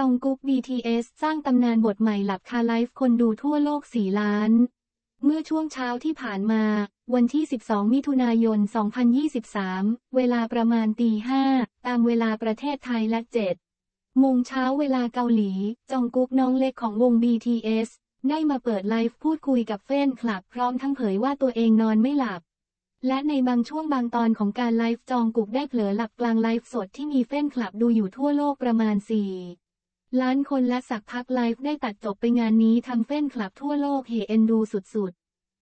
จองกุ๊ก BTS สร้างตำนานบทใหม่หลับคาไลฟ์คนดูทั่วโลก 4 ล้าน เมื่อช่วงเช้าที่ผ่านมา วันที่ 12 มิถุนายน 2023 เวลาประมาณตี 5 ตามเวลาประเทศไทยและ 7 โมงเช้าเวลาเกาหลี จองกุ๊กน้องเล็กของวง BTS ได้มาเปิดไลฟ์พูดคุยกับแฟนคลับ พร้อมทั้งเผยว่าตัวเองนอนไม่หลับ และในบางช่วงบางตอนของการไลฟ์จองกุกได้เผลอหลับกลางไลฟ์สดที่มีแฟนคลับดูอยู่ทั่วโลกประมาณ4 ล้านคนและสักพักไลฟ์ได้ตัดจบไปงานนี้ทำเฟ้นคลับทั่วโลกเฮเอ็นดูสุด